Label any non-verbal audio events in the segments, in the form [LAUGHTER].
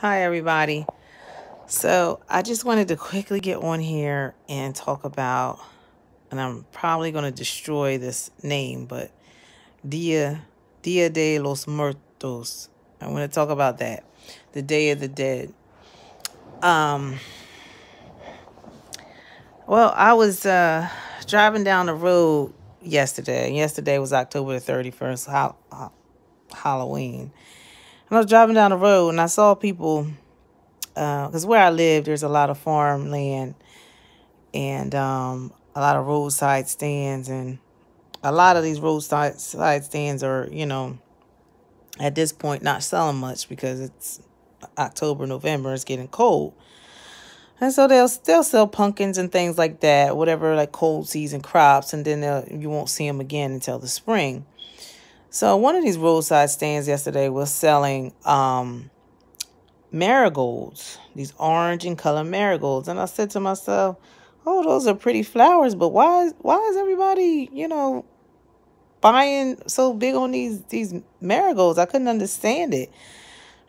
Hi, everybody. So, I just wanted to quickly get on here and talk about, and I'm probably going to destroy this name, but Dia, Dia de los Muertos. I want to talk about that, the Day of the Dead. Um, well, I was uh, driving down the road yesterday. Yesterday was October the 31st, ha- ha- Halloween. And I was driving down the road and I saw people, because where I live, there's a lot of farmland and um, a lot of roadside stands. And a lot of these roadside side stands are, you know, at this point not selling much because it's October, November, it's getting cold. And so they'll they'll sell pumpkins and things like that, whatever like cold season crops, and then you won't see them again until the spring. So one of these roadside stands yesterday was selling um, marigolds, these orange and color marigolds, and I said to myself, "Oh, those are pretty flowers, but why is, why is everybody you know buying so big on these these marigolds? I couldn't understand it."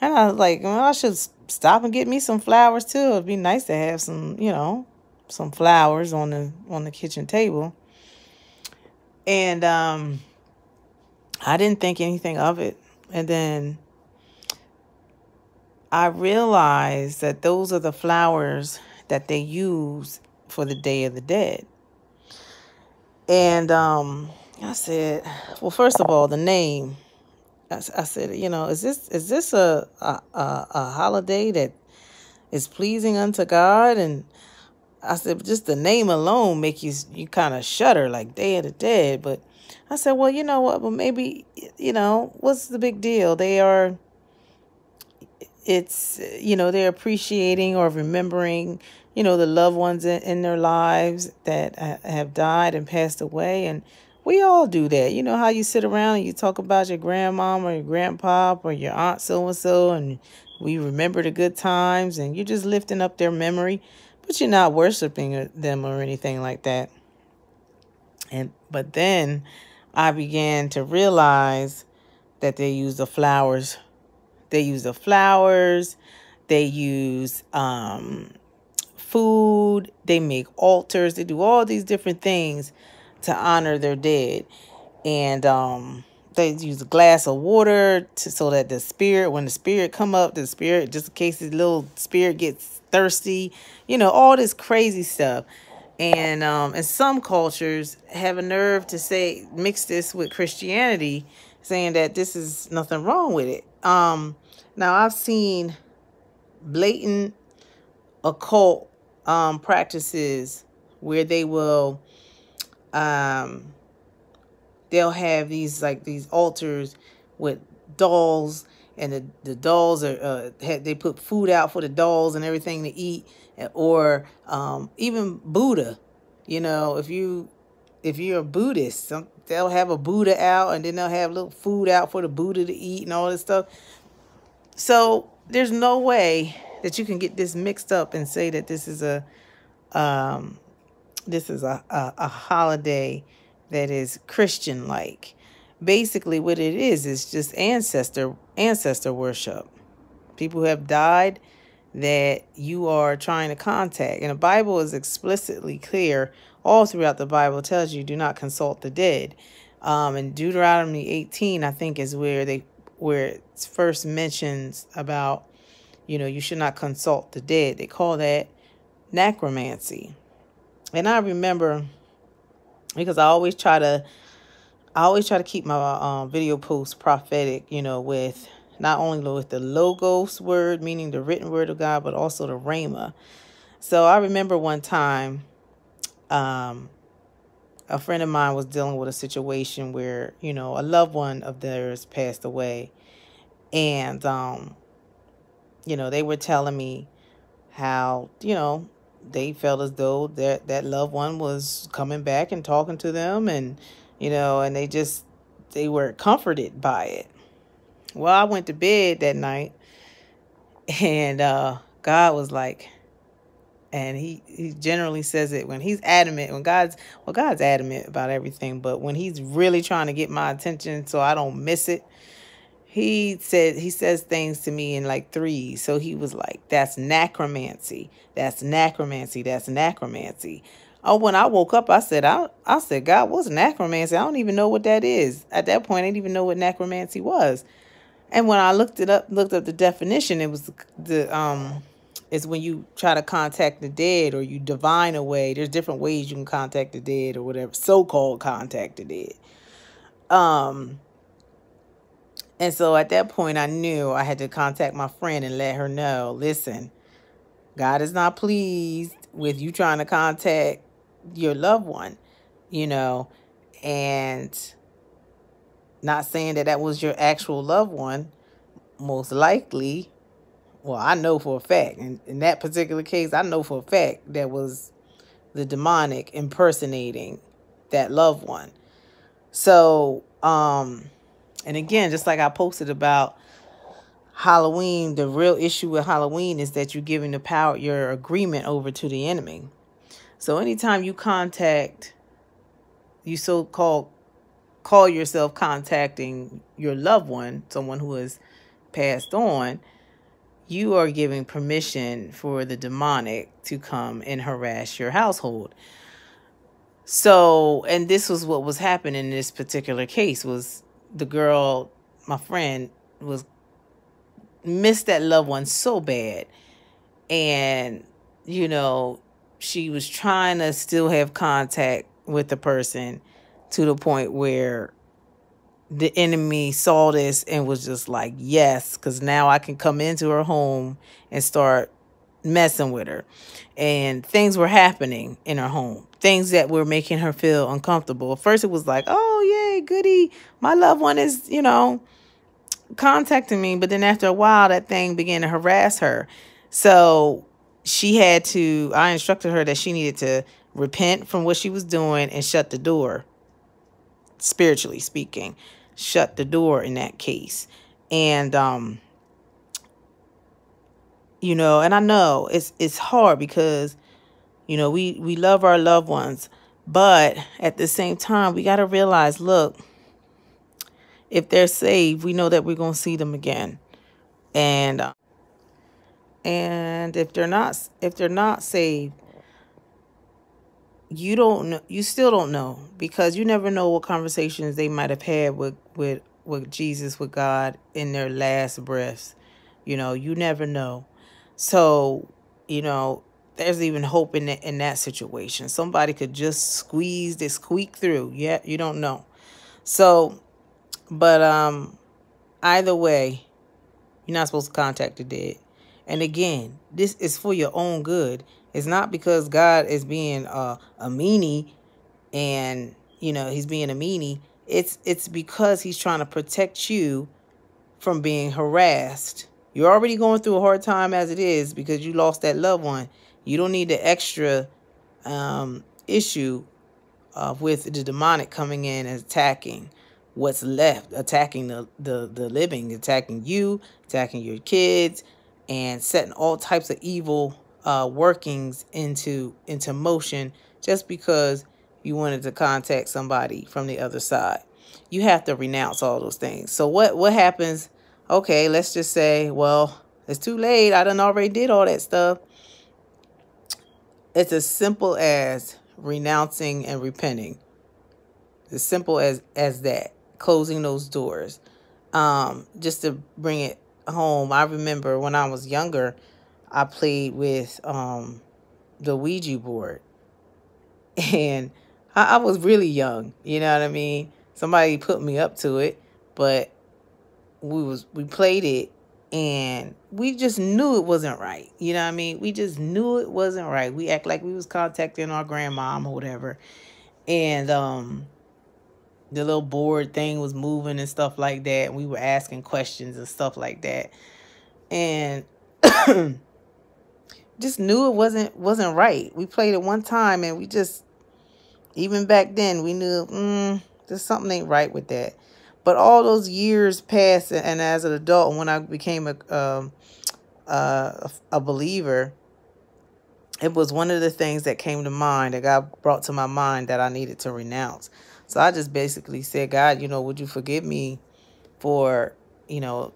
And I was like, well, I should stop and get me some flowers too. It'd be nice to have some, you know, some flowers on the on the kitchen table. And um I didn't think anything of it. And then I realized that those are the flowers that they use for the Day of the Dead. And um I said, well, first of all, the name I, I said, you know, is this is this a, a a holiday that is pleasing unto God? And I said, just the name alone make you you kind of shudder, like Day of the Dead. But I said, well, you know what? Well, maybe you know what's the big deal? They are. It's you know they're appreciating or remembering you know the loved ones in, in their lives that have died and passed away and we all do that. You know how you sit around and you talk about your grandmom or your grandpa or your aunt so and so, and we remember the good times, and you're just lifting up their memory, but you're not worshiping uh, them or anything like that. And but then I began to realize that they use the flowers. They use the flowers. They use um, food. They make altars. They do all these different things to honor their dead. And um, they use a glass of water to, so that the spirit, when the spirit come up, the spirit, just in case the little spirit gets thirsty, you know, all this crazy stuff. And um, and some cultures have a nerve to say mix this with Christianity, saying that this is nothing wrong with it. Um, now I've seen blatant occult um, practices where they will um they'll have these like these altars with dolls and the, the dolls are uh, they put food out for the dolls and everything to eat or um, even buddha you know if you if you're a buddhist they'll have a buddha out and then they'll have little food out for the buddha to eat and all this stuff so there's no way that you can get this mixed up and say that this is a um, this is a, a, a holiday that is Christian like. Basically what it is is just ancestor ancestor worship. People who have died that you are trying to contact. And the Bible is explicitly clear all throughout the Bible tells you do not consult the dead. Um, and Deuteronomy 18, I think, is where they where it first mentions about, you know, you should not consult the dead. They call that necromancy. And I remember because I always try to I always try to keep my um, video posts prophetic, you know, with not only with the logos word, meaning the written word of God, but also the rhema. So I remember one time um, a friend of mine was dealing with a situation where, you know, a loved one of theirs passed away. And, um, you know, they were telling me how, you know, they felt as though that that loved one was coming back and talking to them and you know and they just they were comforted by it well i went to bed that night [LAUGHS] and uh god was like and he he generally says it when he's adamant when god's well god's adamant about everything but when he's really trying to get my attention so i don't miss it he said he says things to me in like threes. So he was like, "That's necromancy. That's necromancy. That's necromancy." Oh, when I woke up, I said, "I I said, God, what's necromancy? I don't even know what that is." At that point, I didn't even know what necromancy was. And when I looked it up, looked up the definition, it was the, um is when you try to contact the dead or you divine away. There's different ways you can contact the dead or whatever, so-called contact the dead. Um, and so at that point, I knew I had to contact my friend and let her know, listen, God is not pleased with you trying to contact your loved one, you know, and not saying that that was your actual loved one, most likely well, I know for a fact, in, in that particular case, I know for a fact that was the demonic impersonating that loved one. So, um, and again, just like I posted about Halloween, the real issue with Halloween is that you're giving the power, your agreement over to the enemy. So anytime you contact, you so-called call yourself contacting your loved one, someone who has passed on, you are giving permission for the demonic to come and harass your household. So, and this was what was happening in this particular case was the girl, my friend, was missed that loved one so bad. And, you know, she was trying to still have contact with the person to the point where the enemy saw this and was just like, yes, because now I can come into her home and start messing with her. And things were happening in her home, things that were making her feel uncomfortable. At first, it was like, oh, yay, goody. My loved one is, you know, contacting me. But then after a while, that thing began to harass her. So she had to, I instructed her that she needed to repent from what she was doing and shut the door, spiritually speaking shut the door in that case. And um you know, and I know it's it's hard because you know, we we love our loved ones, but at the same time, we got to realize, look, if they're saved, we know that we're going to see them again. And uh, and if they're not if they're not saved, you don't know you still don't know because you never know what conversations they might have had with with with Jesus with God in their last breaths. You know you never know. So you know there's even hope in that, in that situation. Somebody could just squeeze this squeak through. Yeah you don't know. So but um either way you're not supposed to contact the dead and again this is for your own good it's not because God is being a, a meanie and, you know, he's being a meanie. It's, it's because he's trying to protect you from being harassed. You're already going through a hard time as it is because you lost that loved one. You don't need the extra um, issue uh, with the demonic coming in and attacking what's left, attacking the, the, the living, attacking you, attacking your kids, and setting all types of evil uh, workings into into motion just because you wanted to contact somebody from the other side. You have to renounce all those things. So what what happens? Okay, let's just say, well, it's too late. I done already did all that stuff. It's as simple as renouncing and repenting. As simple as as that. Closing those doors. Um, just to bring it home, I remember when I was younger, I played with um, the Ouija board. [LAUGHS] And I, I was really young, you know what I mean? Somebody put me up to it, but we was we played it and we just knew it wasn't right. You know what I mean? We just knew it wasn't right. We act like we was contacting our grandmom or whatever. And um the little board thing was moving and stuff like that. And we were asking questions and stuff like that. And [COUGHS] just knew it wasn't wasn't right. We played it one time and we just even back then we knew mm, there's something ain't right with that. But all those years passed, and as an adult, when I became a um, uh, a believer, it was one of the things that came to mind that God brought to my mind that I needed to renounce. So I just basically said, God, you know, would you forgive me for you know,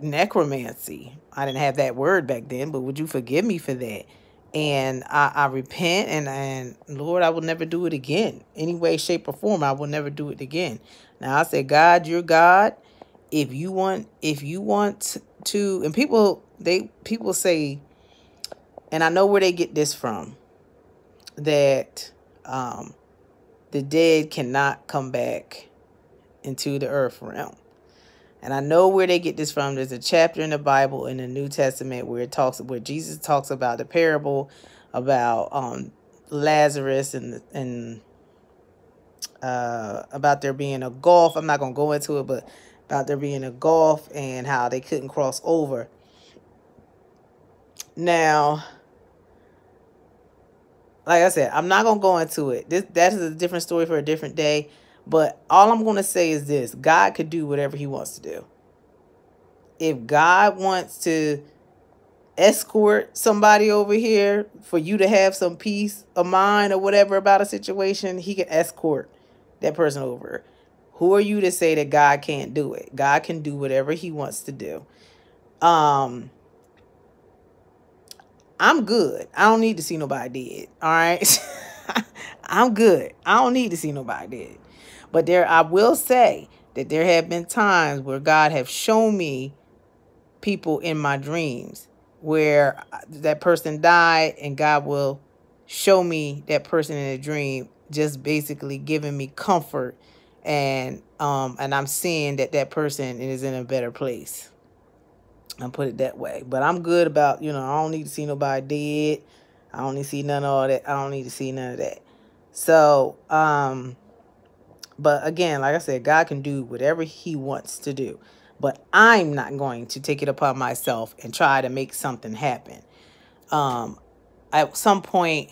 necromancy. I didn't have that word back then, but would you forgive me for that? And I, I repent and, and Lord, I will never do it again. Any way, shape, or form, I will never do it again. Now I say, God, you're God. If you want, if you want to, and people, they people say, and I know where they get this from, that um, the dead cannot come back into the earth realm. And I know where they get this from. There's a chapter in the Bible in the New Testament where it talks where Jesus talks about the parable about um, Lazarus and and uh, about there being a gulf. I'm not gonna go into it, but about there being a gulf and how they couldn't cross over. Now, like I said, I'm not gonna go into it. This that is a different story for a different day. But all I'm going to say is this God could do whatever he wants to do. If God wants to escort somebody over here for you to have some peace of mind or whatever about a situation, he can escort that person over. Who are you to say that God can't do it? God can do whatever he wants to do. Um I'm good. I don't need to see nobody dead. All right. [LAUGHS] I'm good. I don't need to see nobody dead. But there, I will say that there have been times where God have shown me people in my dreams where uh, that person died and God will show me that person in a dream just basically giving me comfort and um and I'm seeing that that person is in a better place. I put it that way. But I'm good about, you know, I don't need to see nobody dead. I don't need to see none of all that. I don't need to see none of that. So, um but again, like I said, God can do whatever he wants to do. But I'm not going to take it upon myself and try to make something happen. Um, at some point,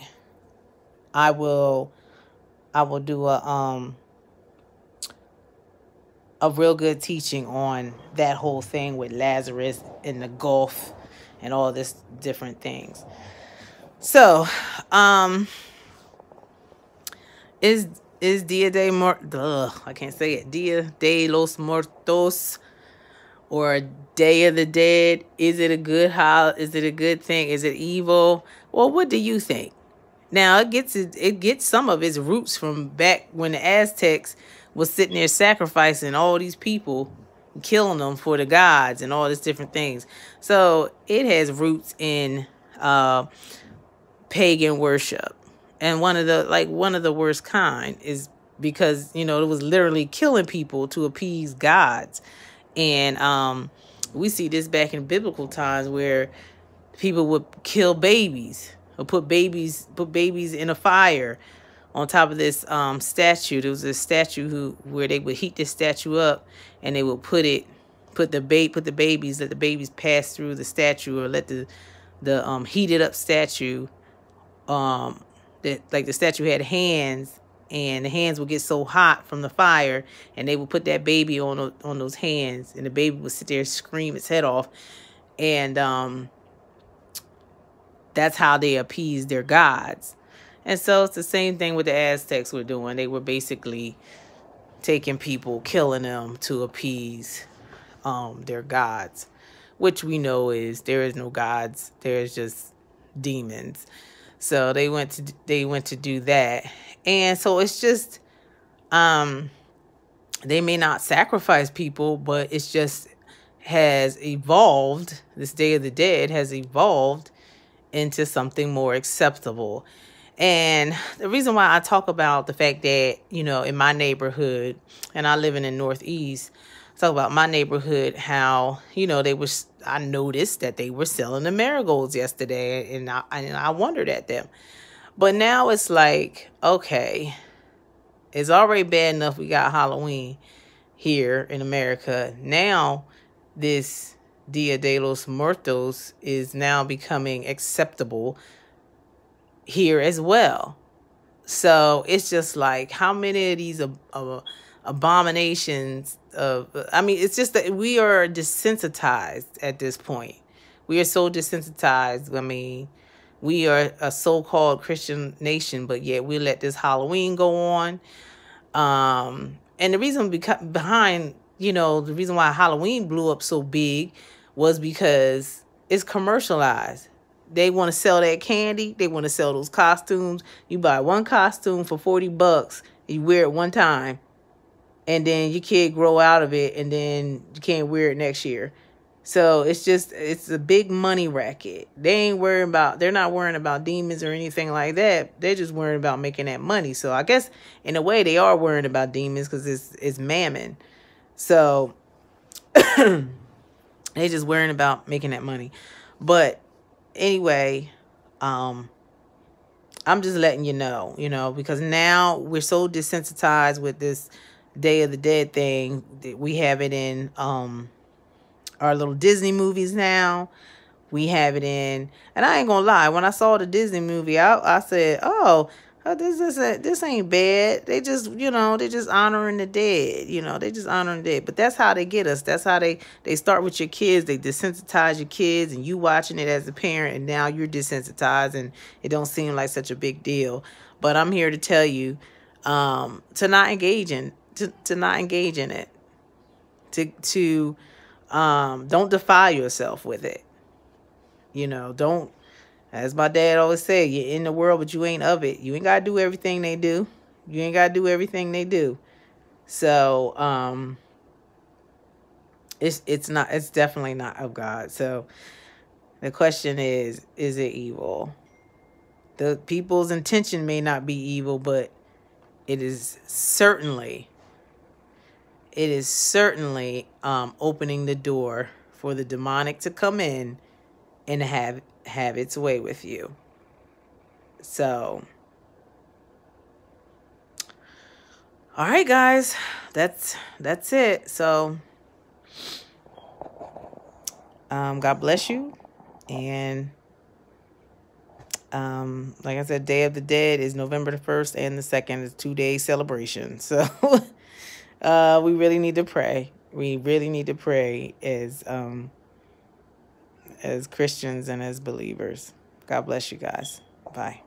I will, I will do a um a real good teaching on that whole thing with Lazarus in the Gulf and all this different things. So, um, is is Dia de Muertos, I can't say it, Dia de los Muertos or Day of the Dead? Is it a good how is it a good thing? Is it evil? Well, what do you think? Now it gets it, it gets some of its roots from back when the Aztecs was sitting there sacrificing all these people, killing them for the gods and all these different things. So it has roots in uh, pagan worship. And one of the like one of the worst kind is because you know it was literally killing people to appease gods. And um we see this back in biblical times where people would kill babies or put babies put babies in a fire on top of this um statue there was a statue who where they would heat this statue up and they would put it put the bait put the babies let the babies pass through the statue or let the the um heated up statue um that like the statue had hands and the hands would get so hot from the fire and they would put that baby on on those hands and the baby would sit there scream its head off. And um that's how they appeased their gods and so it's the same thing with the aztecs were doing they were basically taking people killing them to appease um their gods which we know is there is no gods there's just demons so they went to they went to do that. And so it's just um they may not sacrifice people, but it's just has evolved. This Day of the Dead has evolved into something more acceptable. And the reason why I talk about the fact that, you know, in my neighborhood, and I live in the Northeast, talk about my neighborhood, how, you know, they was I noticed that they were selling the marigolds yesterday and I and I wondered at them. But now it's like, okay, it's already bad enough we got Halloween here in America. Now this Dia de los Muertos is now becoming acceptable here as well. So it's just like how many of these uh, uh, abominations of I mean it's just that we are desensitized at this point. We are so desensitized. I mean, we are a so-called Christian nation, but yet we let this Halloween go on. Um, and the reason behind you know, the reason why Halloween blew up so big was because it's commercialized. They want to sell that candy. They want to sell those costumes. You buy one costume for 40 bucks. You wear it one time. And then your kid grow out of it. And then you can't wear it next year. So it's just, it's a big money racket. They ain't worrying about, they're not worrying about demons or anything like that. They're just worrying about making that money. So I guess in a way they are worrying about demons because it's, it's mammon. So [COUGHS] they just worrying about making that money. But anyway, um, I'm just letting you know, you know, because now we're so desensitized with this Day of the Dead thing. We have it in um our little Disney movies now. We have it in, and I ain't gonna lie. When I saw the Disney movie, I I said, "Oh, oh, this is a, this ain't bad. They just, you know, they just honoring the dead. You know, they just honoring the dead. But that's how they get us. That's how they they start with your kids. They desensitize your kids, and you watching it as a parent, and now you're desensitized, and it don't seem like such a big deal. But I'm here to tell you um, to not engage in to to not engage in it. To to um, don't defile yourself with it. You know, don't as my dad always said, you're in the world, but you ain't of it. You ain't got to do everything they do. You ain't got to do everything they do. So, um, it's, it's not, it's definitely not of God. So the question is, is it evil? The people's intention may not be evil, but it is certainly, it is certainly, um, opening the door for the demonic to come in and have have its way with you. So, all right, guys, that's that's it. So, um, God bless you, and um, like I said, Day of the Dead is November the first and the second. It's two day celebration. [LAUGHS] So, uh, we really need to pray. We really need to pray as um as Christians and as believers. God bless you guys. Bye.